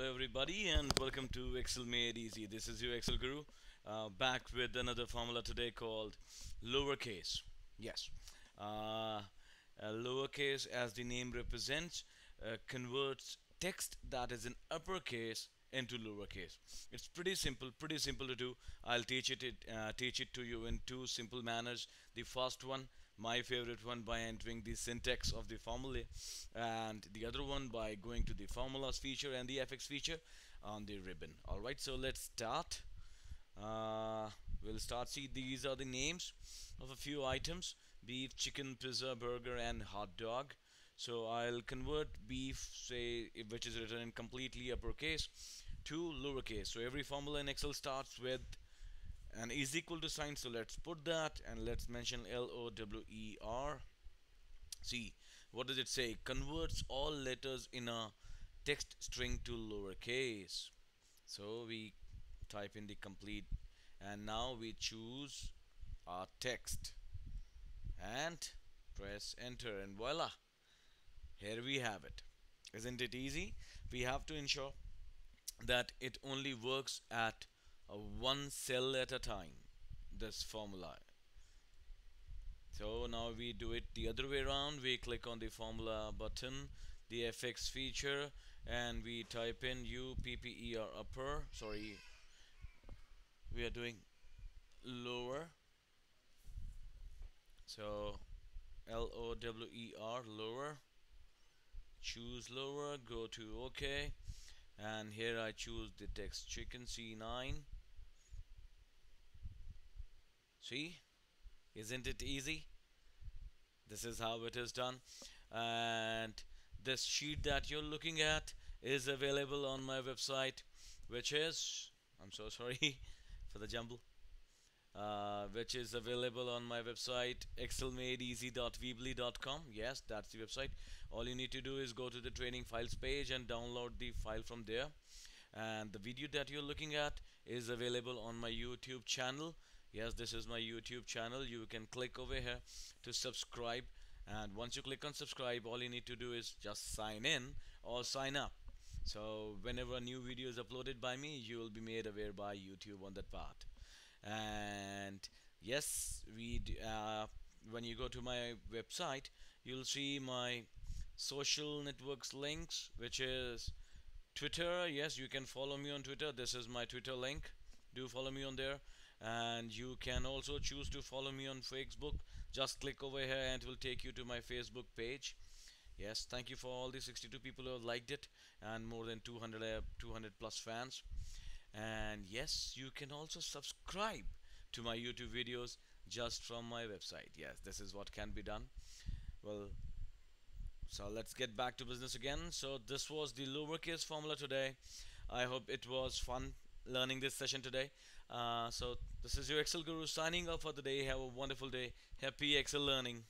Hello everybody and welcome to Excel Made Easy. This is your Excel Guru uh, back with another formula today called lowercase. Yes, uh, lowercase as the name represents uh, converts text that is in uppercase into lowercase. It's pretty simple, pretty simple to do. I'll teach it, it uh, teach it to you in two simple manners. The first one my favorite one by entering the syntax of the formula and the other one by going to the formulas feature and the fx feature on the ribbon. Alright so let's start. Uh, we'll start. See these are the names of a few items beef chicken pizza burger and hot dog. So I'll convert beef say which is written in completely uppercase to lowercase. So every formula in Excel starts with and is equal to sign so let's put that and let's mention L-O-W-E-R see what does it say? Converts all letters in a text string to lowercase. So we type in the complete and now we choose our text. And press enter and voila here we have it. Isn't it easy? We have to ensure that it only works at one cell at a time this formula. So now we do it the other way around. We click on the formula button the fx feature and we type in upper upper. Sorry. We are doing lower. So L-O-W-E-R lower. Choose lower go to OK. And here I choose the text chicken C9 see isn't it easy? This is how it is done. And this sheet that you're looking at is available on my website which is I'm so sorry for the jumble uh, which is available on my website excelmadeeasy.weebly.com yes that's the website. All you need to do is go to the training files page and download the file from there. And the video that you're looking at is available on my YouTube channel yes this is my YouTube channel. You can click over here to subscribe. And once you click on subscribe all you need to do is just sign in or sign up. So whenever a new video is uploaded by me you will be made aware by YouTube on that part. And yes we uh, when you go to my website you'll see my social networks links which is Twitter. Yes you can follow me on Twitter. This is my Twitter link. Do follow me on there and you can also choose to follow me on Facebook. Just click over here and it will take you to my Facebook page. Yes thank you for all the 62 people who have liked it and more than 200 uh, 200 plus fans. And yes you can also subscribe to my YouTube videos just from my website. Yes this is what can be done. Well so let's get back to business again. So this was the lowercase formula today. I hope it was fun learning this session today Uh, so this is your Excel Guru signing off for the day. Have a wonderful day. Happy Excel learning.